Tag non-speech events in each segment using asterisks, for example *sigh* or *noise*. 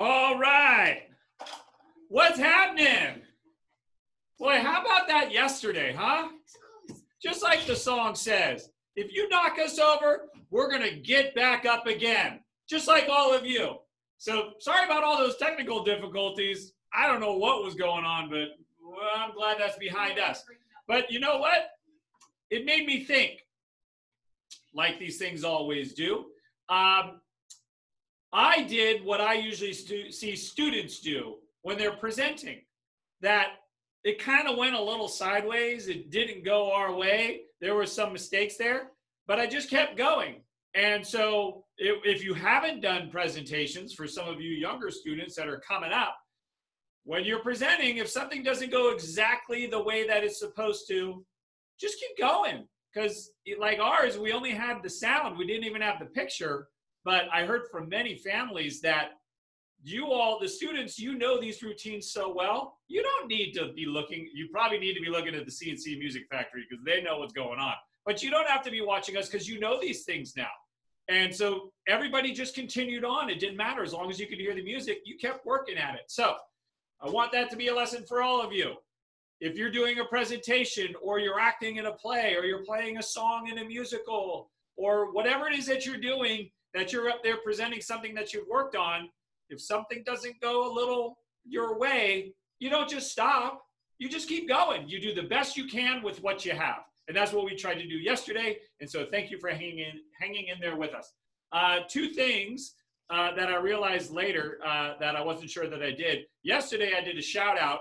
All right. What's happening? Boy, how about that yesterday, huh? Just like the song says, if you knock us over, we're going to get back up again, just like all of you. So sorry about all those technical difficulties. I don't know what was going on, but well, I'm glad that's behind us. But you know what? It made me think, like these things always do. Um, I did what I usually stu- see students do when they're presenting. That it kind of went a little sideways. It didn't go our way. There were some mistakes there, but I just kept going. And so, if, if you haven't done presentations for some of you younger students that are coming up, when you're presenting, if something doesn't go exactly the way that it's supposed to, just keep going. Because, like ours, we only had the sound, we didn't even have the picture. But I heard from many families that you all, the students, you know these routines so well, you don't need to be looking, you probably need to be looking at the CNC Music Factory because they know what's going on. But you don't have to be watching us because you know these things now. And so everybody just continued on. It didn't matter as long as you could hear the music, you kept working at it. So I want that to be a lesson for all of you. If you're doing a presentation or you're acting in a play or you're playing a song in a musical or whatever it is that you're doing, that you're up there presenting something that you've worked on, if something doesn't go a little your way, you don't just stop. You just keep going. You do the best you can with what you have. And that's what we tried to do yesterday. And so thank you for hanging in, hanging in there with us. Uh, two things uh, that I realized later uh, that I wasn't sure that I did. Yesterday, I did a shout out,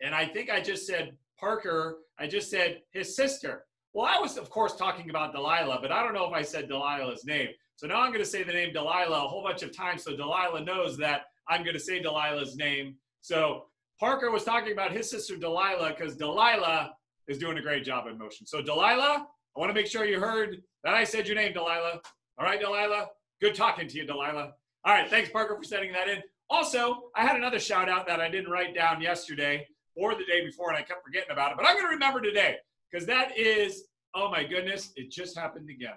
and I think I just said Parker, I just said his sister. Well, I was, of course, talking about Delilah, but I don't know if I said Delilah's name. So now I'm going to say the name Delilah a whole bunch of times so Delilah knows that I'm going to say Delilah's name. So Parker was talking about his sister Delilah because Delilah is doing a great job in motion. So Delilah, I want to make sure you heard that I said your name, Delilah. All right, Delilah. Good talking to you, Delilah. All right, thanks, Parker, for sending that in. Also, I had another shout out that I didn't write down yesterday or the day before, and I kept forgetting about it, but I'm going to remember today because that is, oh my goodness, it just happened again.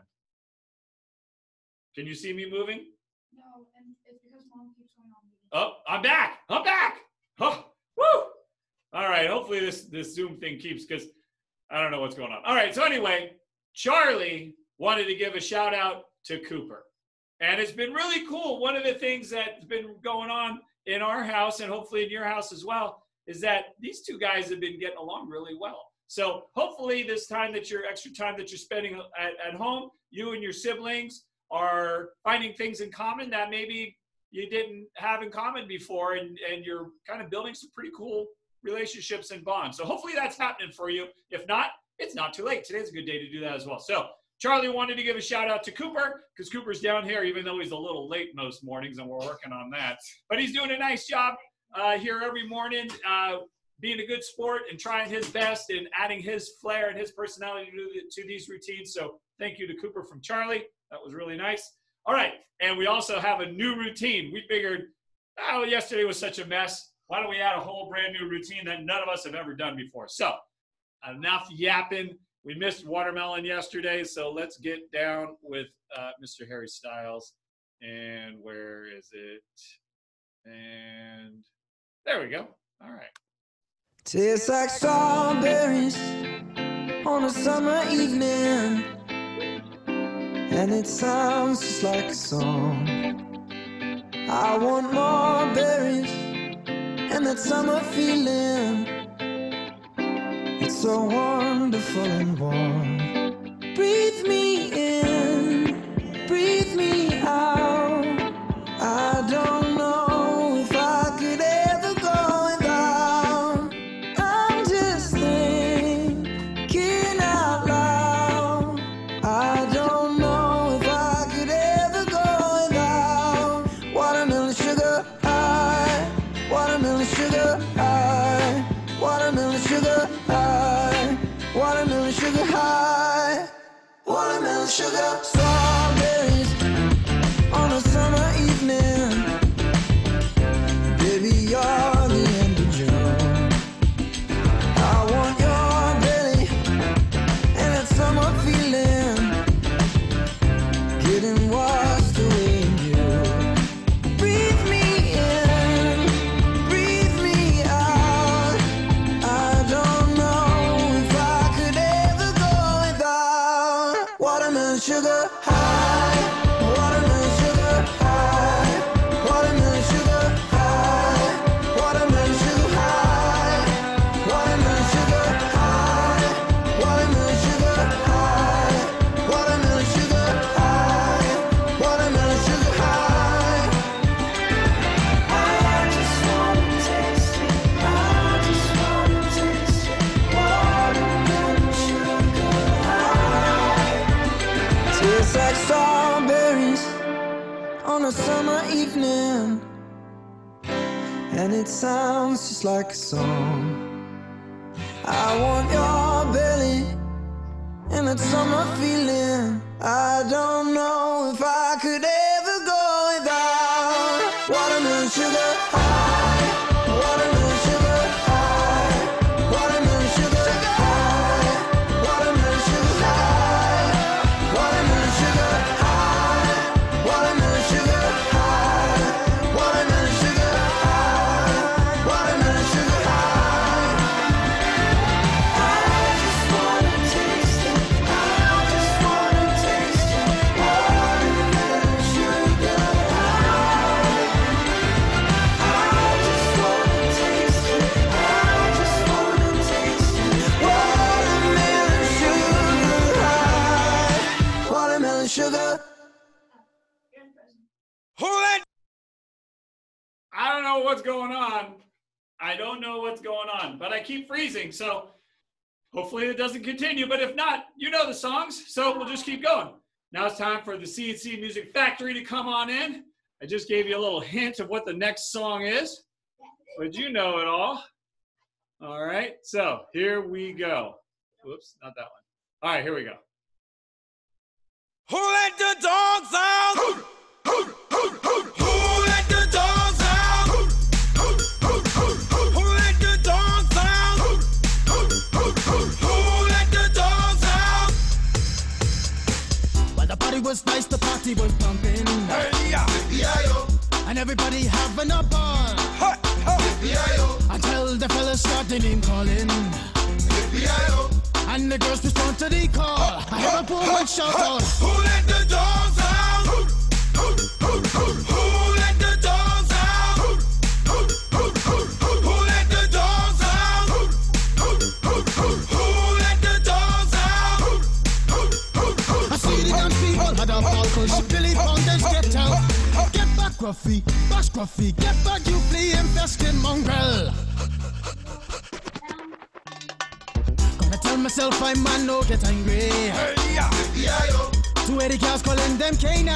Can you see me moving? No, and it's because mom keeps going on. Oh, I'm back. I'm back. Oh, woo. All right. Hopefully this this Zoom thing keeps because I don't know what's going on. All right. So anyway, Charlie wanted to give a shout out to Cooper, and it's been really cool. One of the things that's been going on in our house and hopefully in your house as well is that these two guys have been getting along really well. So hopefully this time that you're extra time that you're spending at, at home, you and your siblings are finding things in common that maybe you didn't have in common before and, and you're kind of building some pretty cool relationships and bonds. So hopefully that's happening for you. If not, it's not too late. Today's a good day to do that as well. So Charlie wanted to give a shout out to Cooper because Cooper's down here, even though he's a little late most mornings, and we're working on that. But he's doing a nice job uh, here every morning, uh, being a good sport and trying his best and adding his flair and his personality to, to these routines. So thank you to Cooper from Charlie. That was really nice. All right. And we also have a new routine. We figured, oh, yesterday was such a mess. Why don't we add a whole brand new routine that none of us have ever done before? So, enough yapping. We missed watermelon yesterday, so let's get down with uh, Mr. Harry Styles. And where is it? And there we go. All right. Tastes like strawberries on a summer evening, and it sounds just like a song. I want more berries and that summer feeling. It's so wonderful and warm. Breathe me in, like a song. I want your belly and that summer feeling. I don't know Sugar. I don't know what's going on. I don't know what's going on, but I keep freezing. So hopefully it doesn't continue. But if not, you know the songs. So we'll just keep going. Now it's time for the CNC Music Factory to come on in. I just gave you a little hint of what the next song is, but you know it all. All right. So here we go. Whoops, not that one. All right, here we go. Who let the dogs out? Who let the dogs out? Who let the dogs out? Who let the dogs out? Well, the party was nice, the party was pumping, Hey, yeah. Yippee-yi-yo. and everybody having a ball. Ha, ha. Yippee-yi-yo. Until the fellas started name calling, Yippee-yi-yo. And the girls respond to the call. I hear a woman shout out, Who let the dogs out? Who let the dogs out? Who let the dogs out? Who let the dogs out? I see the young people had a ball, cause Billy Fountains get out. Get back, Gruffy, bash Gruffy, get back, you flea infested mongrel. Tell myself I'm man, no get angry. Hey, yeah. Yippee-yi-yo. Two Eddie cows calling them K9.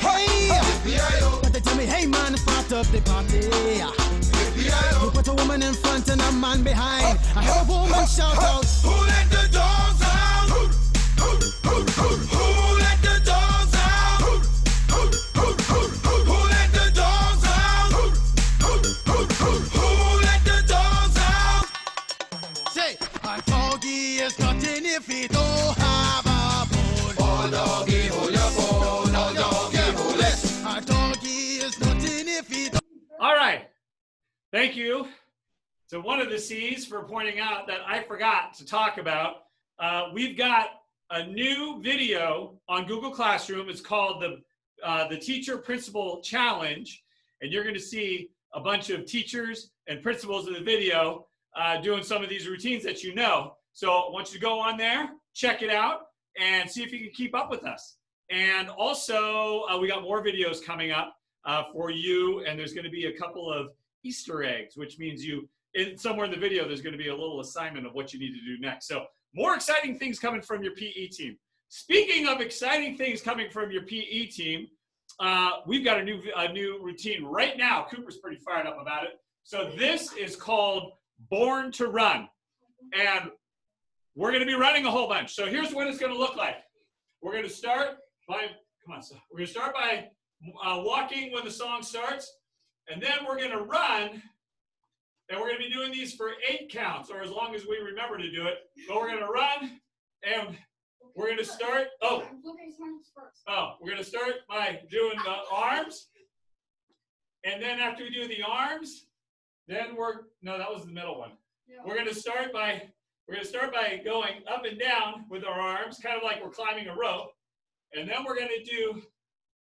Hey! Yippee-yi-yo. But they tell me, hey man, start up the party. You put a woman in front and a man behind. I hear a woman shout out, Who let the dogs out? Who let the for pointing out that I forgot to talk about. Uh, we've got a new video on Google Classroom. It's called the uh, the Teacher Principal Challenge, and you're going to see a bunch of teachers and principals in the video uh, doing some of these routines that you know. So I want you to go on there, check it out, and see if you can keep up with us. And also, uh, we got more videos coming up uh, for you, and there's going to be a couple of Easter eggs, which means you, in, somewhere in the video, there's going to be a little assignment of what you need to do next. So, more exciting things coming from your PE team. Speaking of exciting things coming from your PE team, uh, we've got a new a new routine right now. Cooper's pretty fired up about it. So this is called Born to Run, and we're going to be running a whole bunch. So here's what it's going to look like. We're going to start by come on. So we're going to start by uh, walking when the song starts, and then we're going to run. And we're going to be doing these for eight counts, or as long as we remember to do it. But we're going to run, and we're going to start. Oh, Lucas runs first. Oh, we're gonna start by doing the arms. And then after we do the arms, then we're, no, that was the middle one. We're gonna start by, we're gonna start by going up and down with our arms, kind of like we're climbing a rope. And then we're gonna do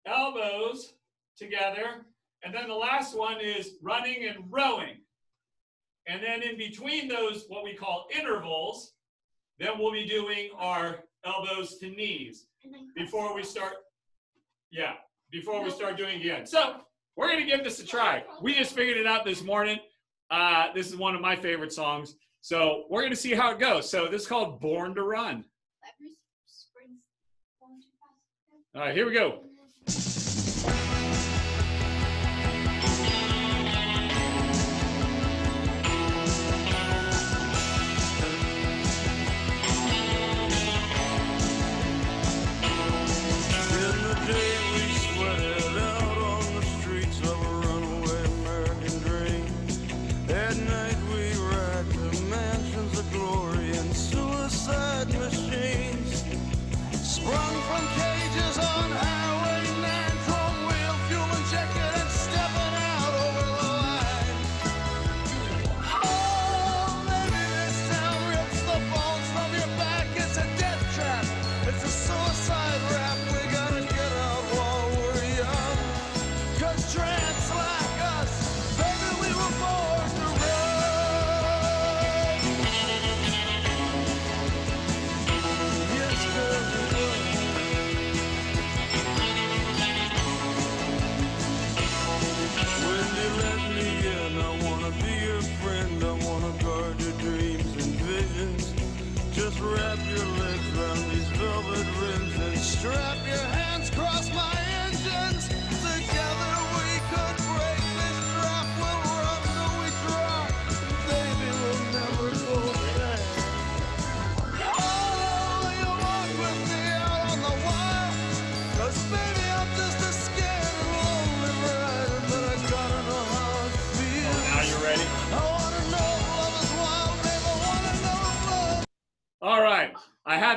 elbows together. And then the last one is running and rowing. And then in between those, what we call intervals, then we'll be doing our elbows to knees before we start. Yeah, before we start doing again. So we're gonna give this a try. We just figured it out this morning. Uh, this is one of my favorite songs. So we're gonna see how it goes. So this is called Born to Run. Every spring's going too fast. All right, here we go.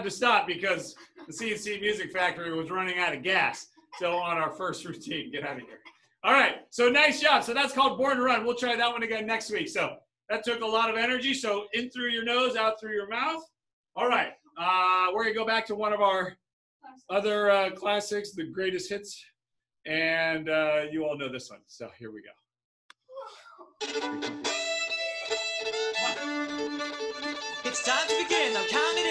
To stop because the CNC Music Factory was running out of gas. So on our first *laughs* routine, get out of here. All right, so nice job. So that's called Born to Run. We'll try that one again next week. So that took a lot of energy. So in through your nose, out through your mouth. All right, uh, we're gonna go back to one of our other uh, classics, the greatest hits, and uh, you all know this one. So here we go. It's time to begin. Now count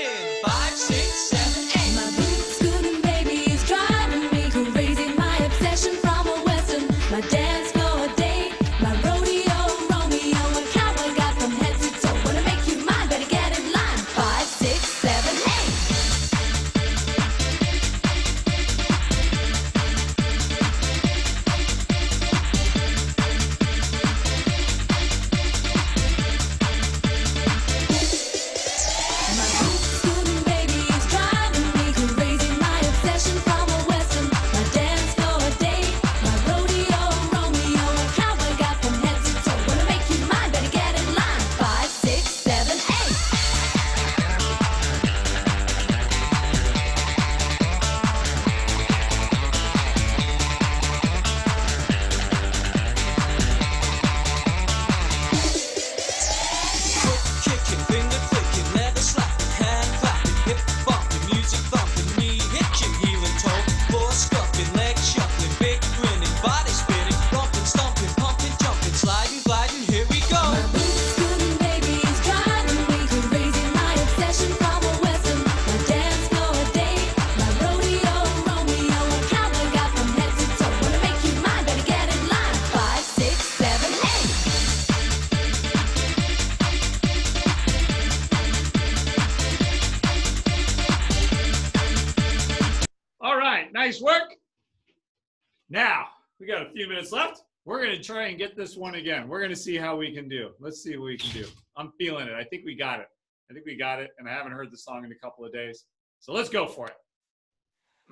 minutes left. We're going to try and get this one again. We're going to see how we can do. Let's see what we can do. I'm feeling it. I think we got it. I think we got it. And I haven't heard the song in a couple of days. So let's go for it.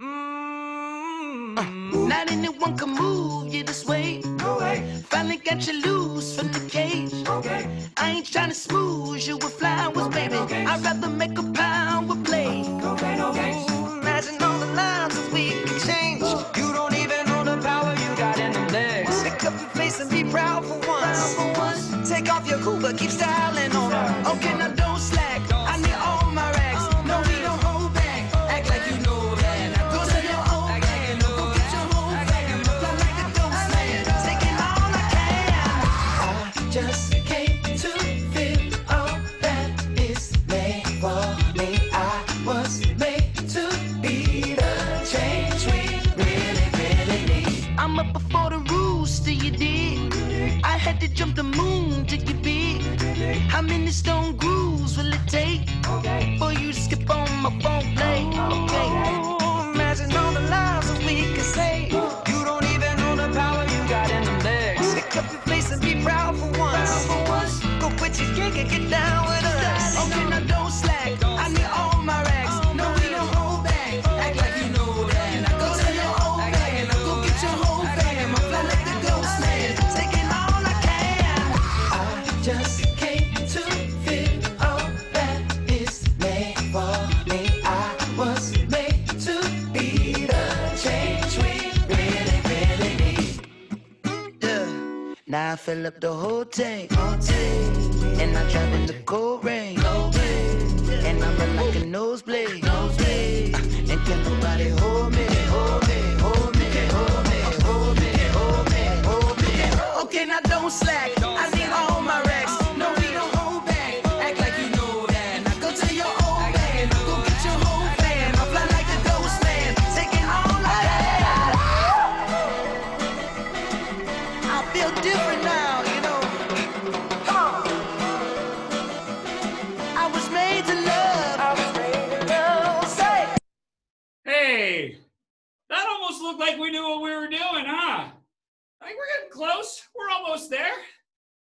Mm. Not anyone can move you this way. Finally got you loose from the cage. Okay. I ain't trying to smooth you with flowers, baby. I'd rather make a power play. Ooh, Imagine and be proud for once. Take off your cool, but keep styling on her. Okay, now don't slack. Go quit your get down with us. Okay, now don't slack. I need all my racks. No, we don't hold back. Act like you know that. Now go to your old bag. Now go get your whole fam. I fly like the ghost man. Taking all I can. I just came to feel all that is made for me. I was made to be the change we really, really need. Yeah. Now I fill up the whole tank, whole tank. And I drive in the cold rain, cold rain. and I run like a nosebleed, nosebleed. Uh, and can nobody hold me,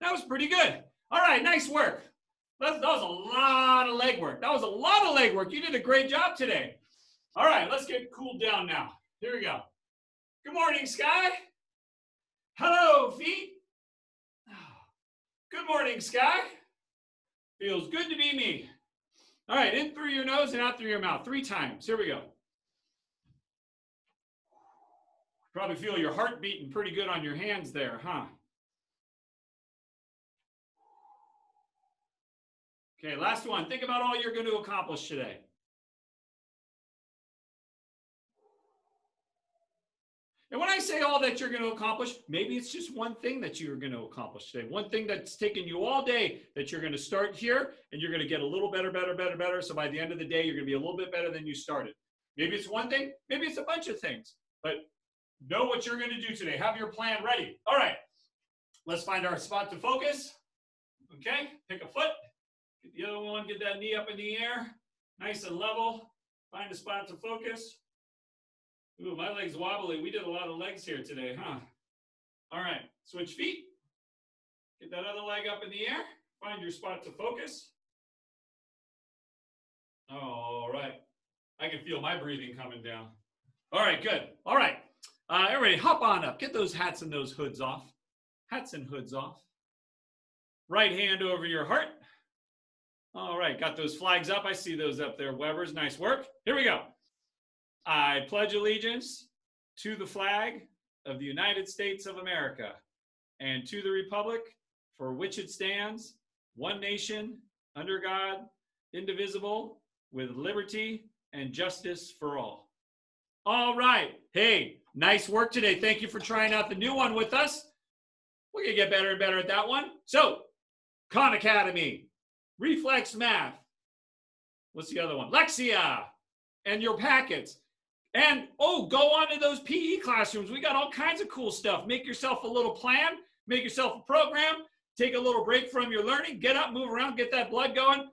That was pretty good. All right, nice work. That, that was a lot of leg work. That was a lot of leg work. You did a great job today. All right, let's get cooled down now. Here we go. Good morning, Sky. Hello, feet. Good morning, Sky. Feels good to be me. All right, in through your nose and out through your mouth. Three times. Here we go. Probably feel your heart beating pretty good on your hands there, huh? Okay, last one. Think about all you're going to accomplish today. And when I say all that you're going to accomplish, maybe it's just one thing that you're going to accomplish today. One thing that's taken you all day that you're going to start here and you're going to get a little better, better, better, better. So by the end of the day, you're going to be a little bit better than you started. Maybe it's one thing, maybe it's a bunch of things, but know what you're going to do today. Have your plan ready. All right, let's find our spot to focus. Okay, pick a foot, get the other one, get that knee up in the air, nice and level. Find a spot to focus. Ooh, my leg's wobbly. We did a lot of legs here today, huh? All right, switch feet. Get that other leg up in the air. Find your spot to focus. All right. I can feel my breathing coming down. All right, good. All right. Uh, everybody, hop on up. Get those hats and those hoods off. Hats and hoods off. Right hand over your heart. All right, got those flags up. I see those up there. Weber's, nice work. Here we go. I pledge allegiance to the flag of the United States of America and to the republic for which it stands, one nation, under God, indivisible, with liberty and justice for all. All right. Hey, nice work today. Thank you for trying out the new one with us. We're going to get better and better at that one. So, Khan Academy, Reflex Math. What's the other one? Lexia and your packets. And oh, go on to those PE classrooms. We got all kinds of cool stuff. Make yourself a little plan, make yourself a program, take a little break from your learning, get up, move around, get that blood going.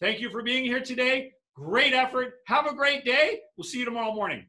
Thank you for being here today. Great effort. Have a great day. We'll see you tomorrow morning.